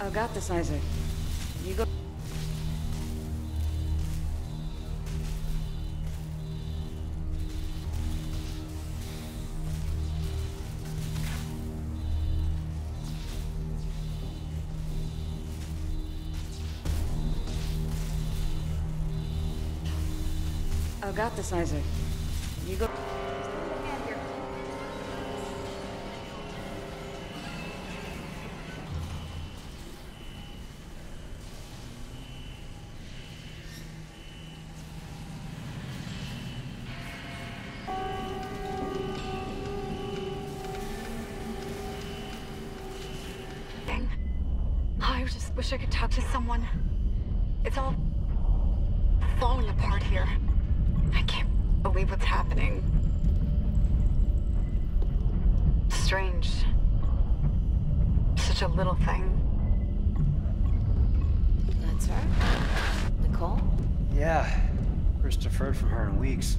I've got this, Isaac. You go. I've got this, Isaac. You go. Wish I could talk to someone. It's all falling apart here. I can't believe what's happening. Strange. Such a little thing. That's her? Nicole? Yeah. First deferred from her in weeks.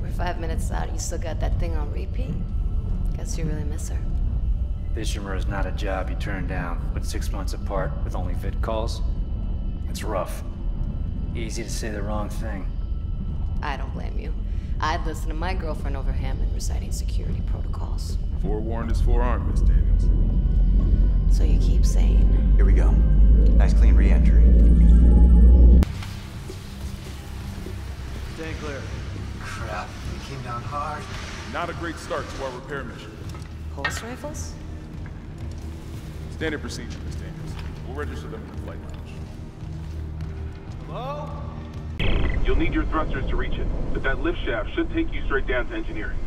We're five minutes out. You still got that thing on repeat? Guess you really miss her. Ishimura is not a job you turn down, but six months apart with only vid calls? It's rough. Easy to say the wrong thing. I don't blame you. I'd listen to my girlfriend over Hammond reciting security protocols. Forewarned is forearmed, Miss Daniels. So you keep saying. Here we go. Nice clean re-entry. Stay clear. Crap, we came down hard. Not a great start to our repair mission. Pulse rifles? Standard procedure, Miss Daniels. We'll register them in the flight lounge. Hello? You'll need your thrusters to reach it, but that lift shaft should take you straight down to engineering.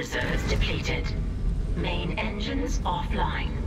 Reserves depleted. Main engines offline.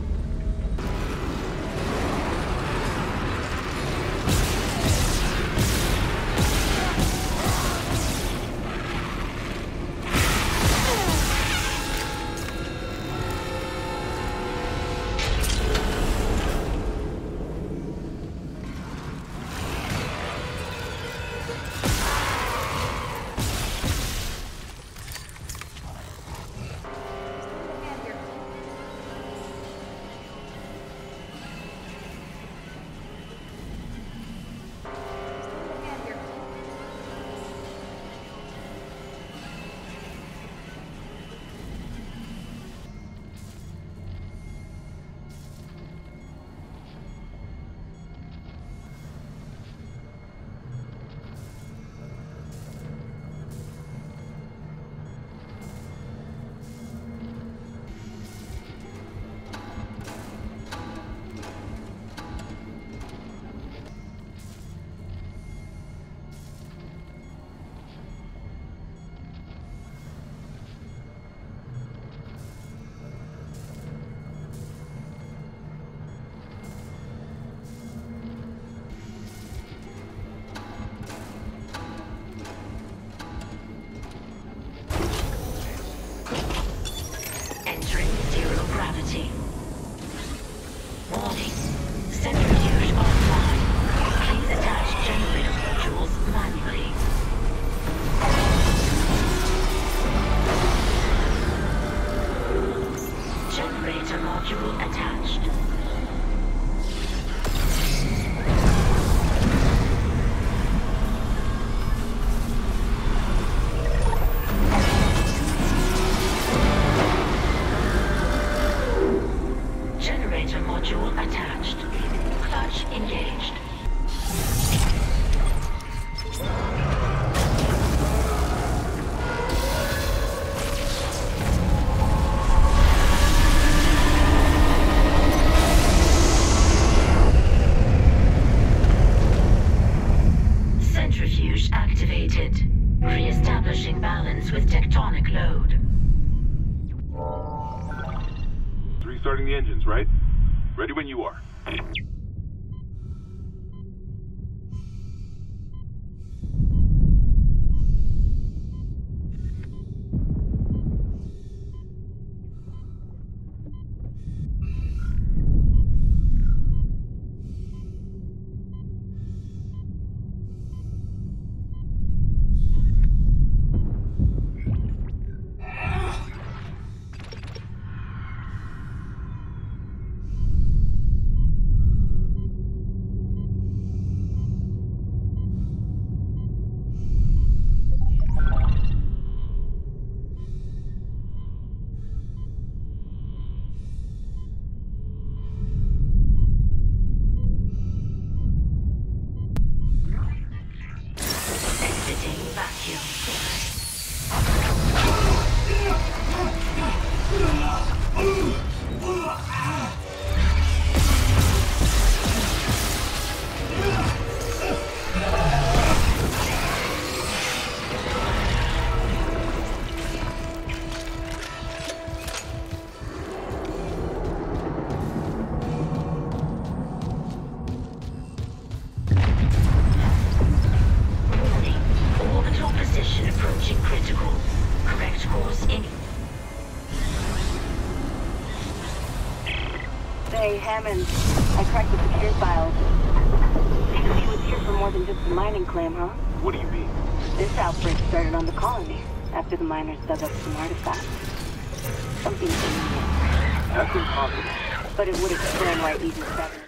Engines, right? Ready when you are. Say, Hammond, I cracked the secure files. He was here for more than just the mining claim, huh? What do you mean? This outbreak started on the colony after the miners dug up some artifacts. Something, That's impossible. but it would explain why Aegis 7